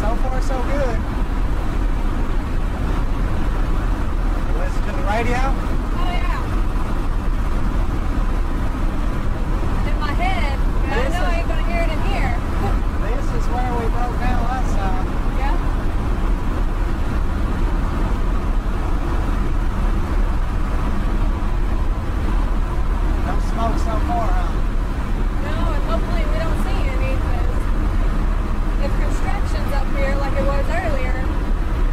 So far, so good. Listen to the radio. Oh yeah. In my head. I know I ain't gonna hear it in here. This is where we broke down last time. yeah. No smoke so far, huh? No, and hopefully we don't see any because if construction's up here like it was earlier,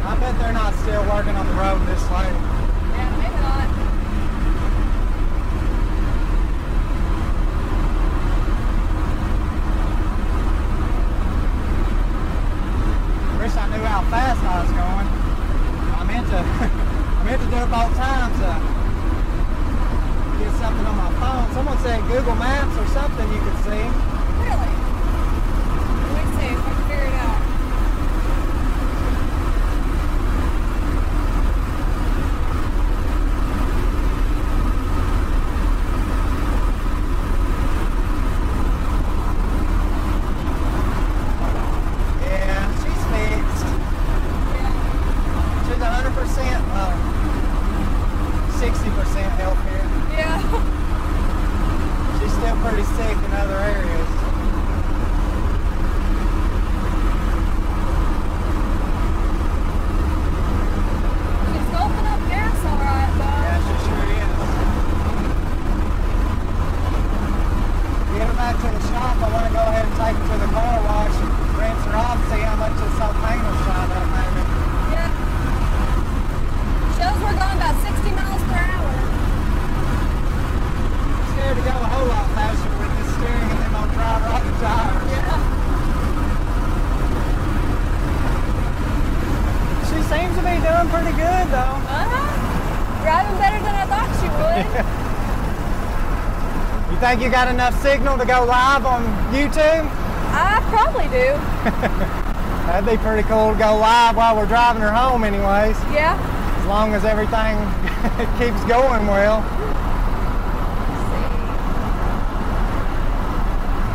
I bet they're not still working on the road this late. yeah, maybe not. Wish I knew how fast I was going. I meant to, I meant to do it both times. Uh, get something on my phone. Someone said Google Maps or something you could see. Really? Let me see if I can figure it out. Yeah, she's fixed. Yeah. She's 100%, well, 60% health here. Yeah. She's still pretty sick in other areas. She's gulping up gas all right, though. Yeah, she sure is. Get her back to the shop. I want to go ahead and take her to the car wash, rinse her off, see how much this whole paint will shine up, maybe. Yeah. Shows we're going about 60 miles per hour. Scared to go a whole lot faster with this steering and then I'll drive right the tires. Yeah. She seems to be doing pretty good though. Uh-huh. Driving better than I thought she would. You think you got enough signal to go live on YouTube? I probably do. That'd be pretty cool to go live while we're driving her home anyways. Yeah. As long as everything keeps going well.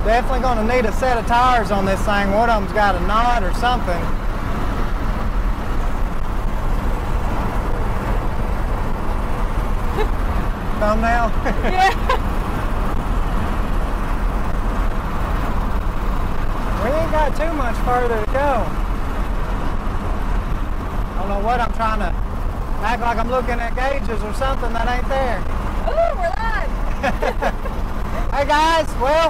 Definitely gonna need a set of tires on this thing. One of them's got a knot or something. Thumbnail. Yeah. we ain't got too much further to go. I don't know what I'm trying to act like I'm looking at gauges or something that ain't there. Ooh, we're live. Hey guys, well,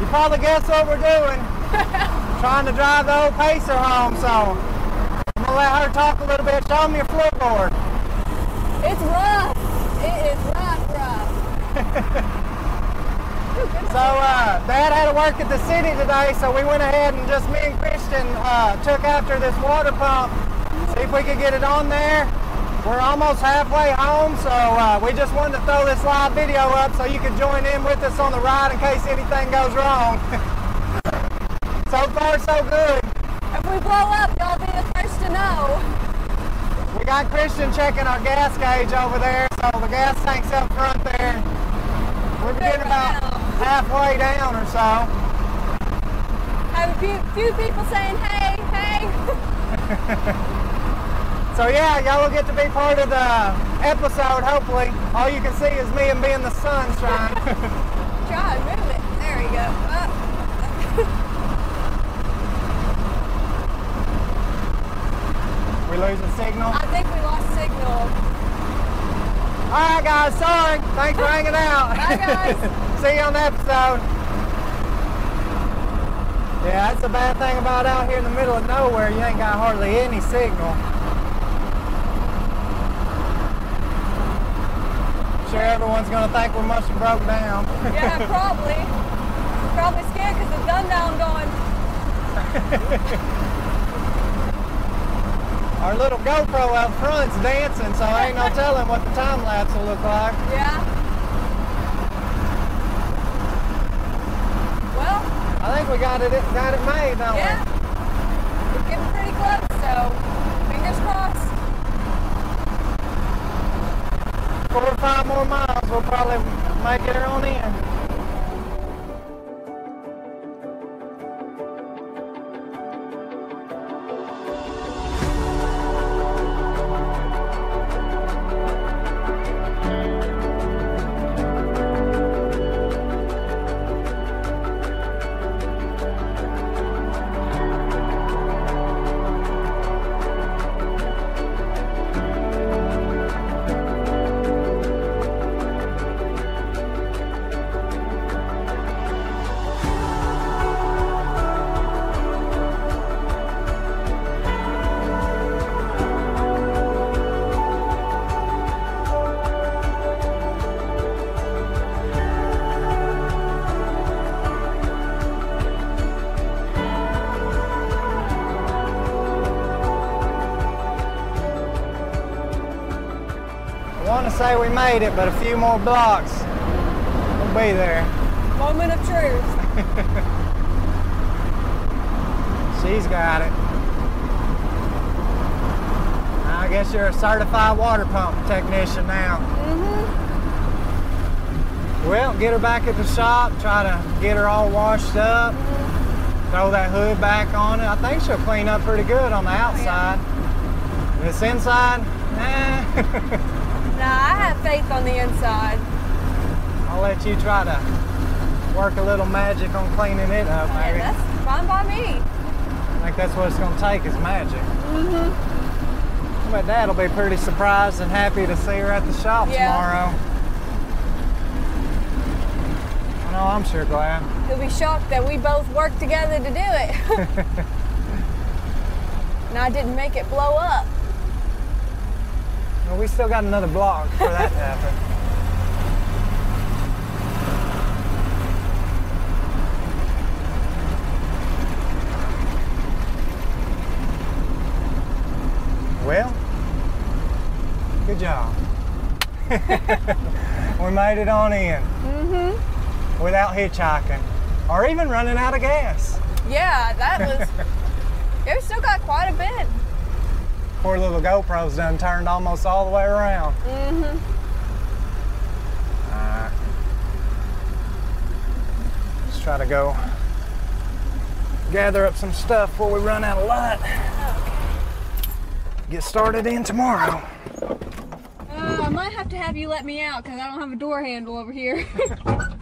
you probably guess what we're doing. Trying to drive the old Pacer home, so I'm gonna let her talk a little bit. Show me your floorboard. It's rough. It is rough, rough. Ooh, good So uh, Dad had to work at the city today, so we went ahead and just me and Christian uh, took after this water pump, see if we could get it on there. We're almost halfway home, so uh, we just wanted to throw this live video up so you could join in with us on the ride in case anything goes wrong. so far, so good. If we blow up, y'all be the first to know. We got Christian checking our gas gauge over there, so the gas tank's up front. We're getting about halfway down or so. Have a few, few people saying, hey, hey. So yeah, y'all will get to be part of the episode, hopefully. All you can see is me and me in the sunshine. Try and move it. There we go. Uh, we lose the signal. I think we lost signal. Alright guys, sorry. Thanks for hanging out. Bye, guys. See you on the episode. Yeah, that's the bad thing about out here in the middle of nowhere. You ain't got hardly any signal. Sure, everyone's gonna think we must have broke down. Yeah, probably. Probably scared because the gun down going. Our little GoPro out front's dancing, so I ain't no telling what the time lapse will look like. Yeah. Well. I think we got it got it made, don't Yeah. We're getting pretty close, so fingers crossed. Four or five more miles, we'll probably make it on in. Made it, but a few more blocks. We'll be there. Moment of truth. She's got it. I guess you're a certified water pump technician now. Mm-hmm. Well, get her back at the shop, try to get her all washed up, throw that hood back on it. I think she'll clean up pretty good on the outside. This inside. Nah, faith on the inside. I'll let you try to work a little magic on cleaning it up, Yeah, maybe. that's fine by me. I think that's what it's going to take is magic. Mm-hmm. But Dad'll be pretty surprised and happy to see her at the shop Yeah. tomorrow. I know I'm sure glad. He'll be shocked that we both worked together to do it. and I didn't make it blow up. Well, we still got another block for that to happen. Well, good job. we made it on in Mm-hmm. without hitchhiking or even running out of gas. Yeah, that was. we still got quite a bit. Poor little GoPro's done turned almost all the way around. Mm-hmm. Alright. Let's try to go gather up some stuff before we run out of light. Get started in tomorrow. Uh, I might have to have you let me out because I don't have a door handle over here.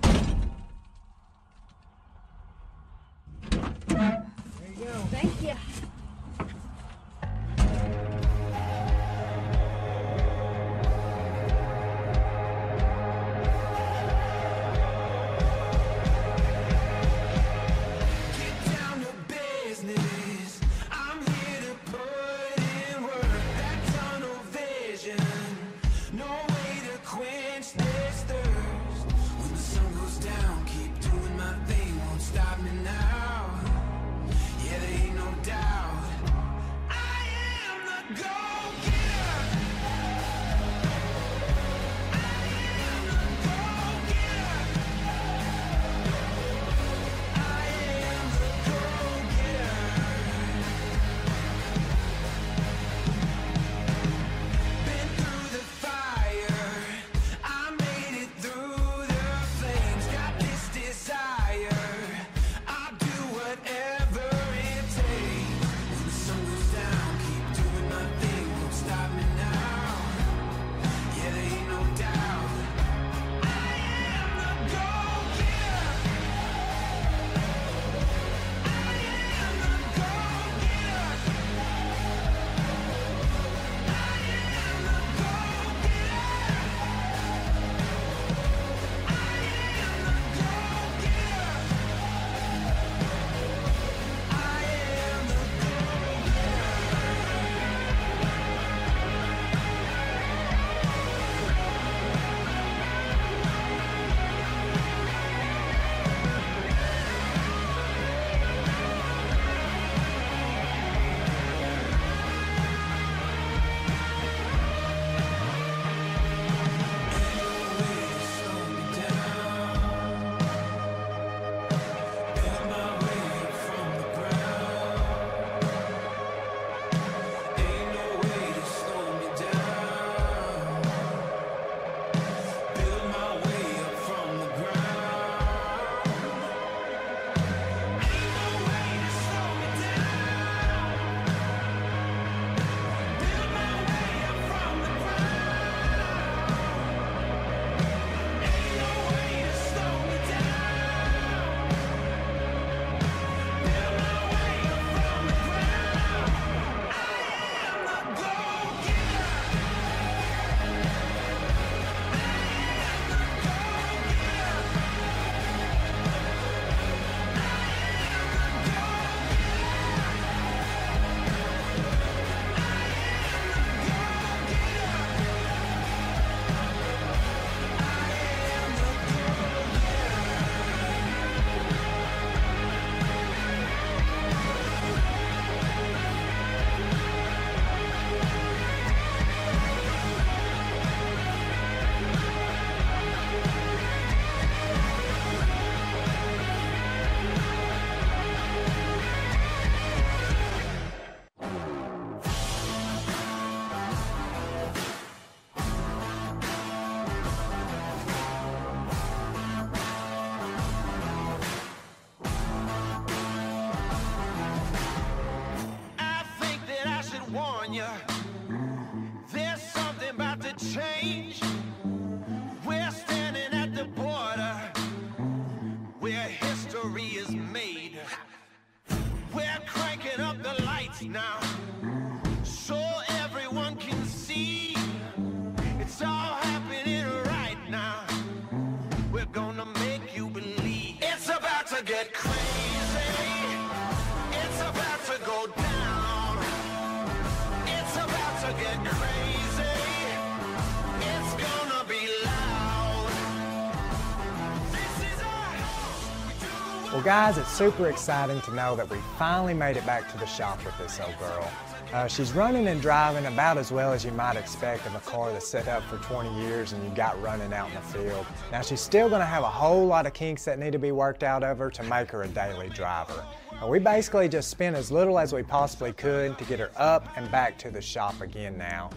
guys, it's super exciting to know that we finally made it back to the shop with this old girl. Uh, she's running and driving about as well as you might expect of a car that's set up for 20 years and you got running out in the field. Now, she's still going to have a whole lot of kinks that need to be worked out of her to make her a daily driver. Uh, we basically just spent as little as we possibly could to get her up and back to the shop again now.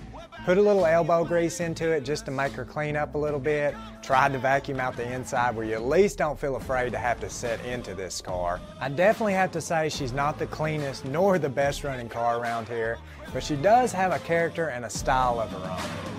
Put a little elbow grease into it just to make her clean up a little bit. Tried to vacuum out the inside where you at least don't feel afraid to have to set into this car. I definitely have to say she's not the cleanest nor the best running car around here, but she does have a character and a style of her own.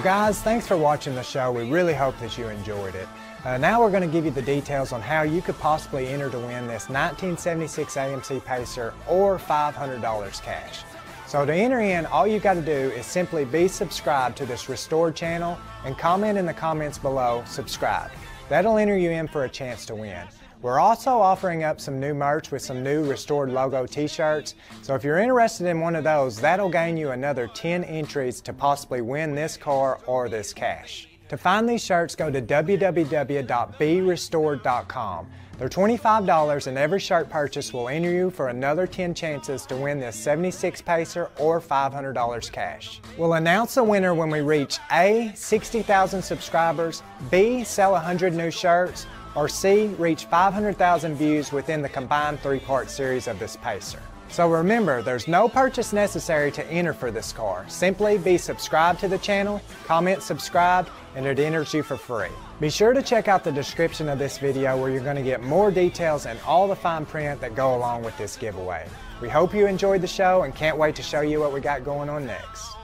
Well, guys, thanks for watching the show. We really hope that you enjoyed it. Uh, now we're going to give you the details on how you could possibly enter to win this 1976 AMC Pacer or $500 cash. So to enter in, all you got to do is simply be subscribed to this restored channel and comment in the comments below, subscribe. That'll enter you in for a chance to win. We're also offering up some new merch with some new restored logo t-shirts. So if you're interested in one of those, that'll gain you another 10 entries to possibly win this car or this cash. To find these shirts, go to www.berestored.com. They're $25 and every shirt purchase will enter you for another 10 chances to win this 76 Pacer or $500 cash. We'll announce a winner when we reach A, 60,000 subscribers, B, sell 100 new shirts, or C, reach 500,000 views within the combined three-part series of this Pacer. So remember, there's no purchase necessary to enter for this car. Simply be subscribed to the channel, comment subscribed, and it enters you for free. Be sure to check out the description of this video where you're going to get more details and all the fine print that go along with this giveaway. We hope you enjoyed the show and can't wait to show you what we got going on next.